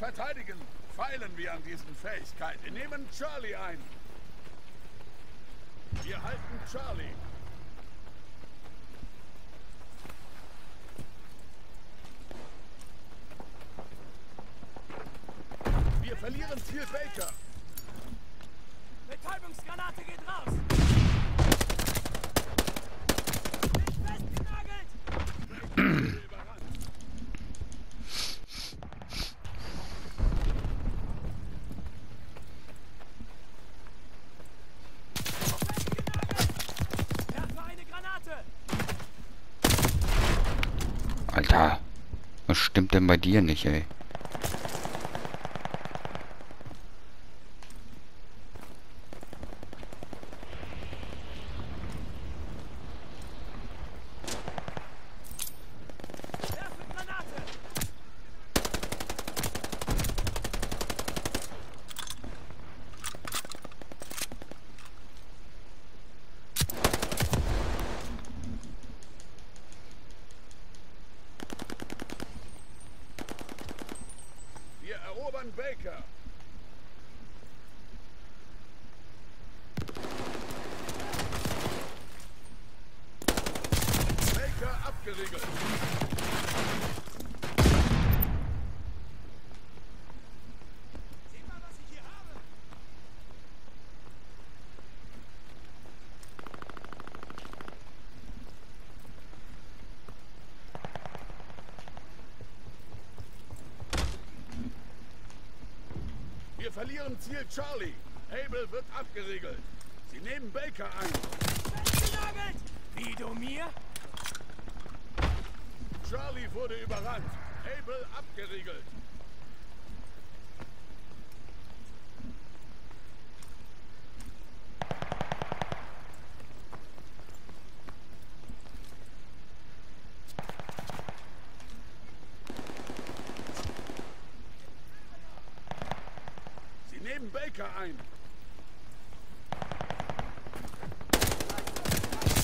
Verteidigen. Feilen wir an diesen Fähigkeiten. Wir nehmen Charlie ein. Wir halten Charlie. Wir verlieren Ziel Baker. Betäubungsgranate geht raus! Festgenagelt! Festgenagelt! denn bei dir nicht, ey? Werfe Granate! Wir erobern Baker. Baker abgeriegelt. Seht mal, was ich hier habe! Wir verlieren Ziel Charlie. Abel wird abgeriegelt. Sie nehmen Baker ein. Wie du mir? Charlie wurde überrannt. Abel abgeriegelt. Nehmen Baker ein.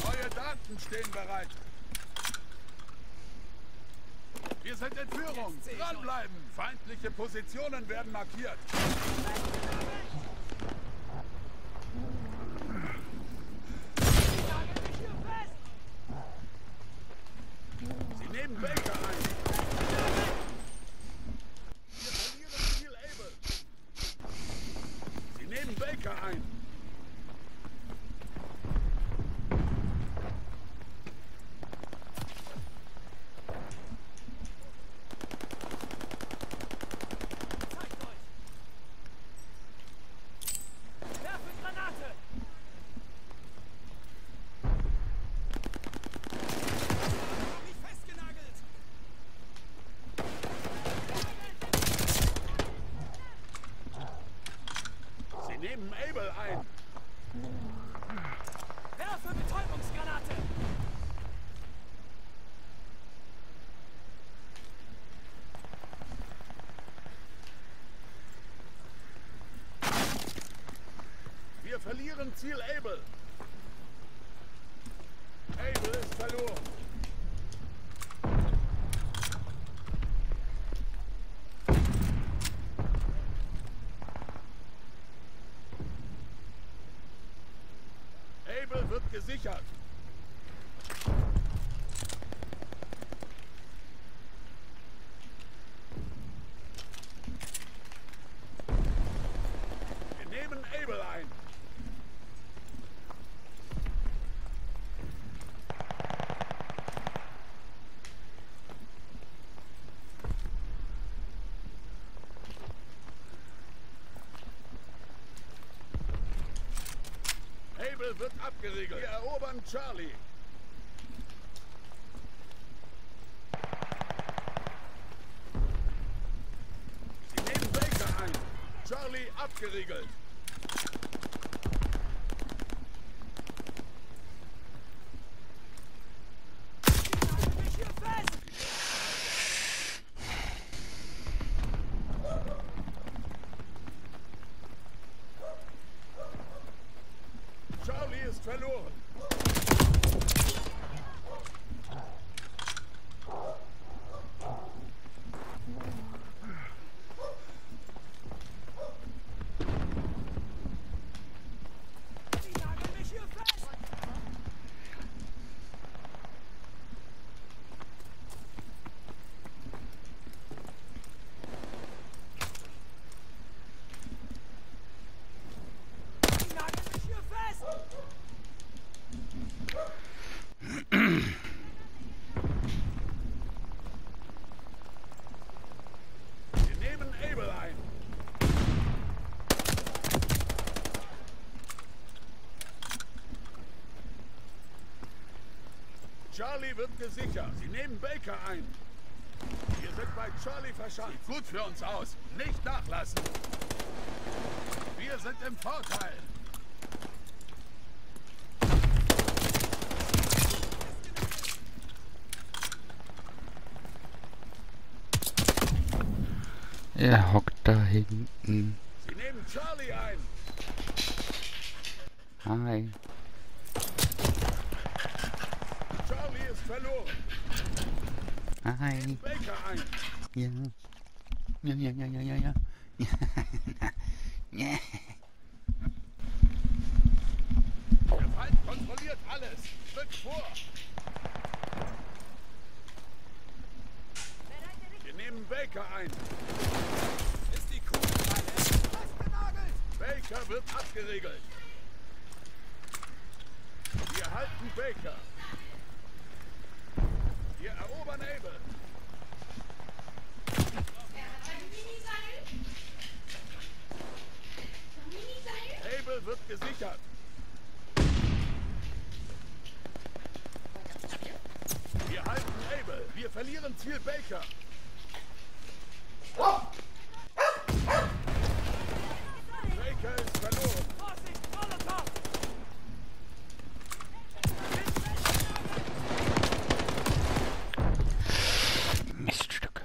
Neue Daten stehen bereit. Wir sind in Führung. Dranbleiben. Feindliche Positionen werden markiert. Nagel mich hier fest! Sie nehmen Baker ein. Wir verlieren Ziel Abel. Sie nehmen Baker ein. Zeigt euch! Werfe Granate! Mich festgenagelt! Sie nehmen Abel ein. Werfe Betäubungsgranate! Wir verlieren Ziel Abel. Abel ist verloren. Abel wird gesichert. Wir nehmen Abel ein. Abel wird abgeriegelt. Wir erobern Charlie. Sie nehmen Baker ein. Charlie abgeriegelt. Nagel mich hier fest! Charlie ist verloren. Charlie wird gesichert. Sie nehmen Baker ein. Wir sind bei Charlie verschanzt. Sieht gut für uns aus. Nicht nachlassen. Wir sind im Vorteil. Er hockt da hinten. Sie nehmen Charlie ein. Hi. Charlie ist verloren. Hi. Baker ein. Ja. Ja, ja, ja, ja, ja, ja. Ja. Der Feind kontrolliert alles. Rück vor. Wir nehmen Baker ein. Ist die Kuh? Festgenagelt! Baker wird abgeriegelt. Wir halten Baker. Wir erobern Abel. Abel wird gesichert. Wir halten Abel. Wir verlieren Ziel. Baker ist verloren. Vorsicht, Molotow! Miststück.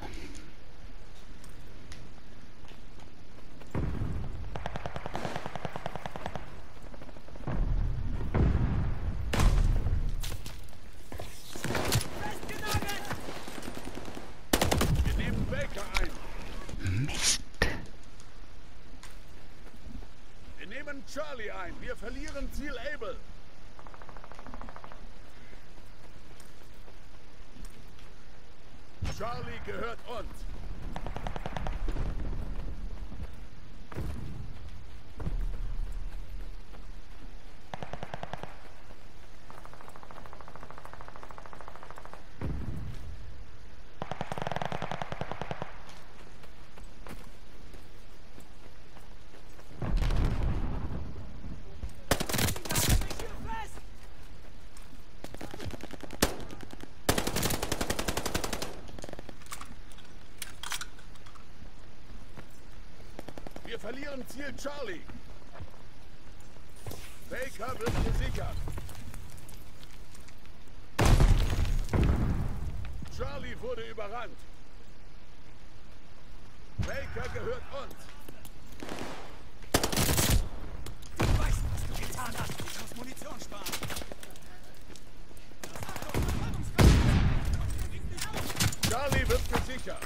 Festgenagelt! Wir nehmen Baker ein. Mist. Wir nehmen Charlie ein. Wir verlieren Ziel Abel. Charlie gehört uns. Verlieren Ziel Charlie. Baker wird gesichert. Charlie wurde überrannt. Baker gehört uns. Du weißt, was du getan hast! Ich muss Munition sparen! Achtung, Beförderungsfahrt! Liegt nicht auf! Charlie wird gesichert.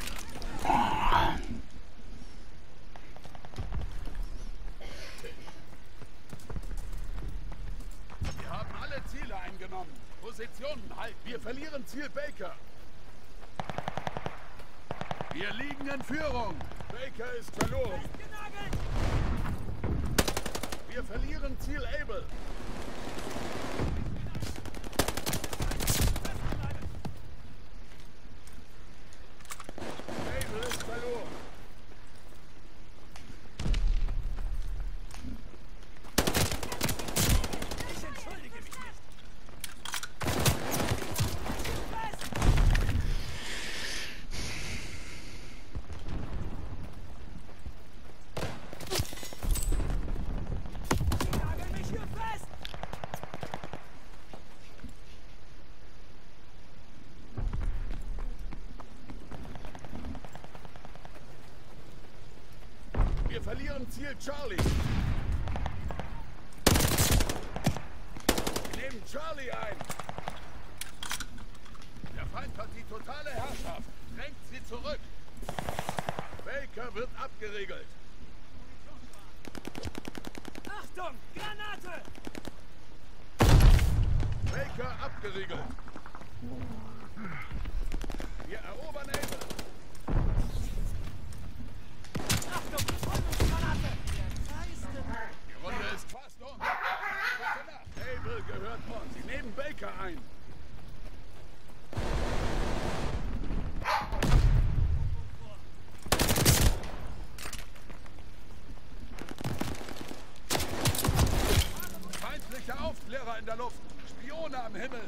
Wir haben alle Ziele eingenommen. Halten. Wir verlieren Ziel Baker. Wir liegen in Führung. Baker ist verloren. Wir verlieren Ziel Abel. Festgenagelt! Abel ist verloren. Ich entschuldige mich nicht! Fest! Sie nageln mich hier fest! Wir verlieren Ziel Charlie. Wir nehmen Charlie ein. Der Feind hat die totale Herrschaft. Drängt sie zurück. Baker wird abgeriegelt. Achtung! Granate! Baker abgeriegelt. Wir erobern Abel. Achtung! Die Runde ist fast um. Abel gehört uns. Sie nehmen Baker ein. Feindliche Aufklärer in der Luft. Spione am Himmel.